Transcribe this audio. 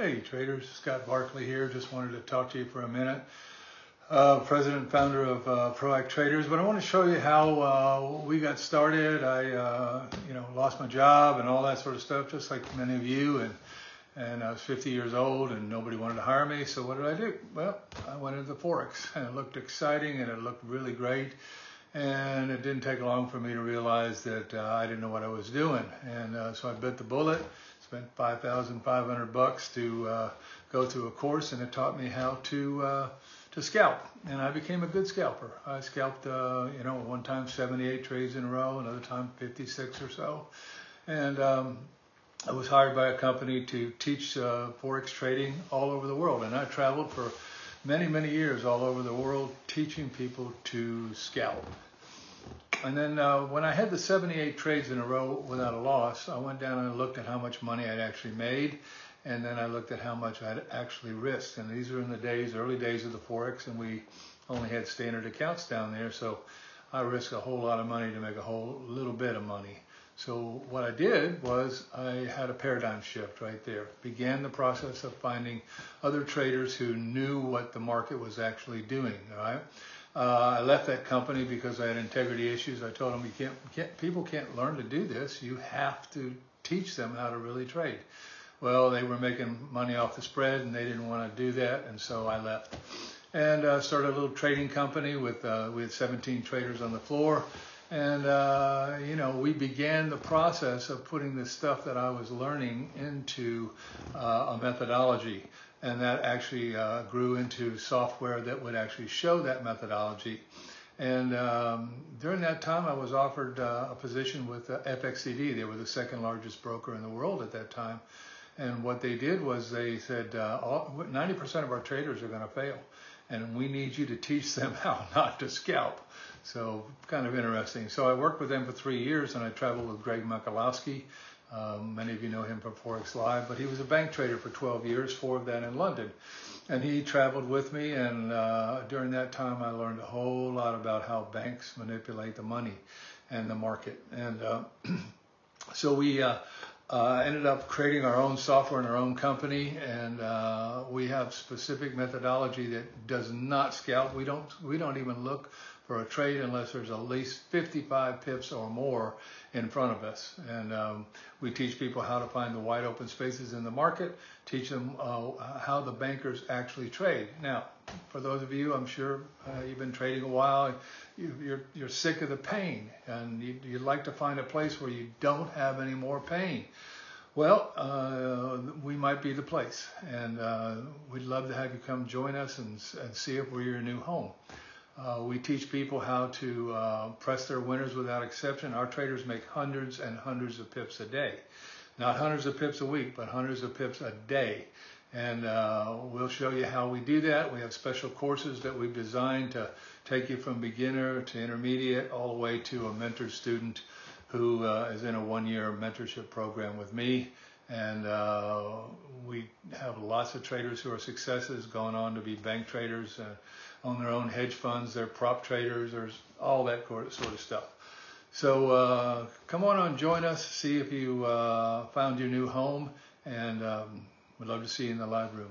Hey traders, Scott Barkley here. Just wanted to talk to you for a minute. Uh, president and founder of uh, ProAct Traders, but I want to show you how uh, we got started. I, uh, you know, lost my job and all that sort of stuff, just like many of you. And and I was 50 years old, and nobody wanted to hire me. So what did I do? Well, I went into the forex, and it looked exciting, and it looked really great. And it didn't take long for me to realize that uh, I didn't know what I was doing, and uh, so I bit the bullet spent 5,500 bucks to uh, go through a course, and it taught me how to uh, to scalp, and I became a good scalper. I scalped, uh, you know, one time 78 trades in a row, another time 56 or so, and um, I was hired by a company to teach uh, forex trading all over the world, and I traveled for many, many years all over the world teaching people to scalp. And then uh, when I had the 78 trades in a row without a loss, I went down and looked at how much money I'd actually made. And then I looked at how much I'd actually risked. And these are in the days, early days of the Forex, and we only had standard accounts down there. So I risked a whole lot of money to make a whole little bit of money. So what I did was I had a paradigm shift right there. Began the process of finding other traders who knew what the market was actually doing. All right. Uh, I left that company because I had integrity issues. I told them you can't, can't, people can't learn to do this. You have to teach them how to really trade. Well, they were making money off the spread and they didn't want to do that, and so I left and uh, started a little trading company with uh, had 17 traders on the floor, and uh, you know we began the process of putting the stuff that I was learning into uh, a methodology and that actually uh, grew into software that would actually show that methodology. And um, during that time, I was offered uh, a position with uh, FXCM. They were the second largest broker in the world at that time. And what they did was they said, uh, 90% of our traders are going to fail, and we need you to teach them how not to scalp. So kind of interesting. So I worked with them for three years, and I traveled with Greg Michalowski. Um, many of you know him from Forex Live, but he was a bank trader for 12 years, four of that in London. And he traveled with me, and uh, during that time, I learned a whole lot about how banks manipulate the money and the market. And uh, so we uh, uh, ended up creating our own software in our own company, and uh, we have specific methodology that does not scalp. We don't we don't even look for a trade unless there's at least 55 pips or more in front of us. And um, we teach people how to find the wide open spaces in the market, teach them uh, how the bankers actually trade. Now, for those of you, I'm sure uh, you've been trading a while, you, are you're, you're sick of the pain and you, you'd like to find a place where you don't have any more pain. Well, uh, we might be the place, and uh, we'd love to have you come join us and, and see if we're your new home. Uh, we teach people how to uh, press their winners without exception. Our traders make hundreds and hundreds of pips a day. Not hundreds of pips a week, but hundreds of pips a day. And uh, we'll show you how we do that. We have special courses that we've designed to take you from beginner to intermediate all the way to a mentor student who uh, is in a one-year mentorship program with me. And uh, we have lots of traders who are successes going on to be bank traders own their own hedge funds, they're prop traders, there's all that sort of stuff. So uh, come on and join us, see if you uh, found your new home, and um, we'd love to see you in the live room.